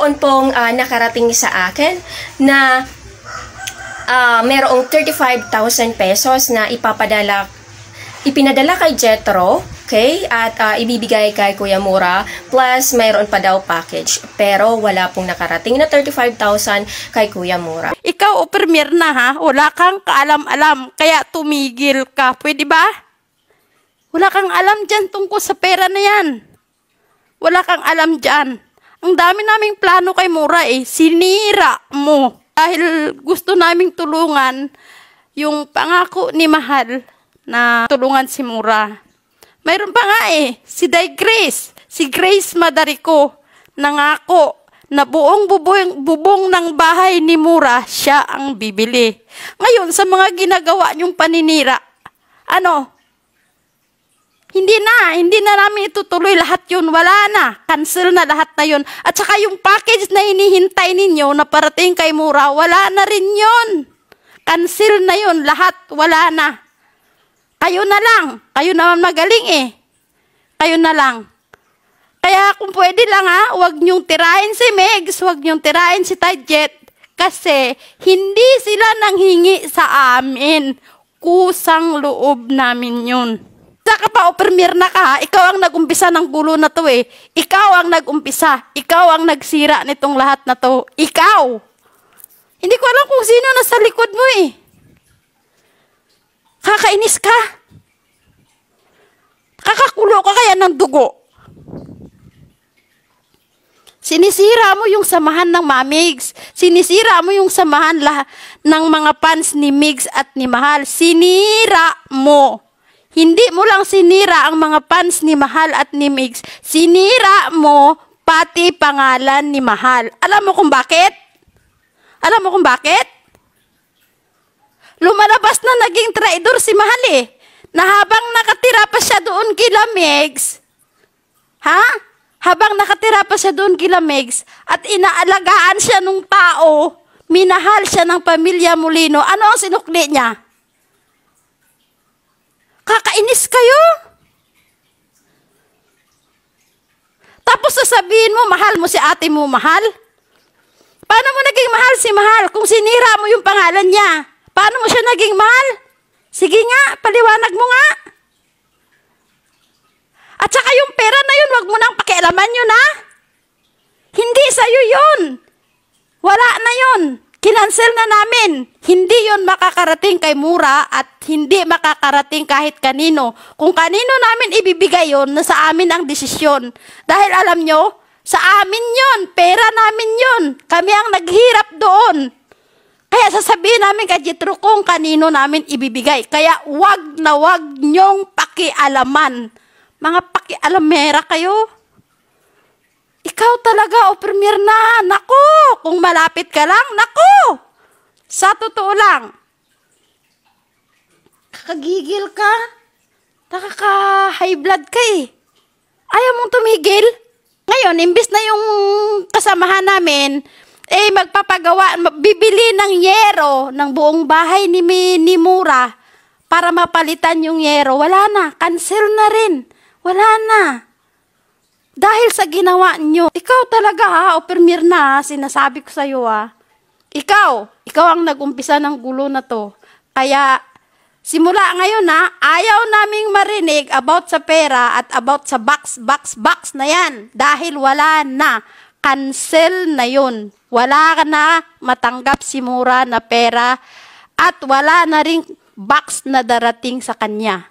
mayroon pong ah, nakarating sa akin na ah, mayroong 35,000 pesos na ipapadala ipinadala kay Jetro, okay? At ah, ibibigay kay Kuya Mura plus mayroon pa daw package. Pero wala pong nakarating na 35,000 kay Kuya Mura. Ikaw o premier na ha, wala kang kaalam-alam, kaya tumigil ka. Pwede ba? Wala kang alam dyan tungkol sa pera na yan. Wala kang alam dyan. Ang dami naming plano kay Mura eh, sinira mo. Dahil gusto naming tulungan yung pangako ni Mahal na tulungan si Mura. Mayroon pa nga eh, si Day Grace, si Grace Madarico, nangako na buong bubong, bubong ng bahay ni Mura, siya ang bibili. Ngayon, sa mga ginagawa niyong paninira, ano, hindi na, hindi na namin itutuloy lahat yun. Wala na. Cancel na lahat na yun. At saka yung package na hinihintay ninyo na parating kay Mura, wala na rin yun. Cancel na yun. Lahat, wala na. Kayo na lang. Kayo naman magaling eh. Kayo na lang. Kaya kung pwede lang ha, huwag niyong tirahin si Megs, huwag niyong tirahin si Tajet. Kasi hindi sila nanghingi sa amin. Kusang loob namin yun. Saka pa o premier na ka ikaw ang nagumpisa ng gulo na to eh. Ikaw ang nagumpisa. Ikaw ang nagsira nitong lahat na to. Ikaw! Hindi ko alam kung sino nasa likod mo eh. Kakainis ka. Kakakulo ka kaya ng dugo. Sinisira mo yung samahan ng Mamigs. Sinisira mo yung samahan lah ng mga fans ni Migs at ni Mahal. Sinira mo. Hindi mo lang sinira ang mga fans ni Mahal at ni Migs. Sinira mo pati pangalan ni Mahal. Alam mo kung bakit? Alam mo kung bakit? Lumalabas na naging traidor si Mahal eh. Na habang nakatira pa siya doon kila Migs, ha? Habang nakatira pa siya doon kila Megs at inaalagaan siya nung tao, minahal siya ng pamilya Molino, ano ang sinukli niya? Kakainis kayo? Tapos sasabihin mo, mahal mo si ate mo, mahal? Paano mo naging mahal si mahal kung sinira mo yung pangalan niya? Paano mo siya naging mahal? Sige nga, paliwanag mo nga. At saka yung pera na yun, wag mo nang pakialaman yun, ha? Hindi sa'yo yun. Wala na yun. Kinansel na namin. Hindi yun makakarating kay Mura at hindi makakarating kahit kanino. Kung kanino namin ibibigay yun, nasa amin ang desisyon. Dahil alam nyo, sa amin yun. Pera namin yun. Kami ang naghirap doon. Kaya sasabihin namin kay Jitro kung kanino namin ibibigay. Kaya wag na wag nyong pakialaman. Mga pakialamera kayo. Ikaw talaga, o premier na. Nako, kung malapit ka lang, nako. Sa totoo lang. Kakagigil ka. Nakaka-high blood ka eh. Ayaw mong tumigil. Ngayon, imbis na yung kasamahan namin, eh magpapagawa, bibili ng yero ng buong bahay ni, ni Mura para mapalitan yung yero. Wala na, cancel na rin. Wala na. Dahil sa ginawa nyo, ikaw talaga ha, o premier na ha, sinasabi ko sa'yo ha. Ikaw, ikaw ang nagumpisa ng gulo na to. Kaya, simula ngayon ha, ayaw naming marinig about sa pera at about sa box, box, box na yan. Dahil wala na. Cancel na yun. Wala na matanggap si Mura na pera at wala na ring box na darating sa kanya.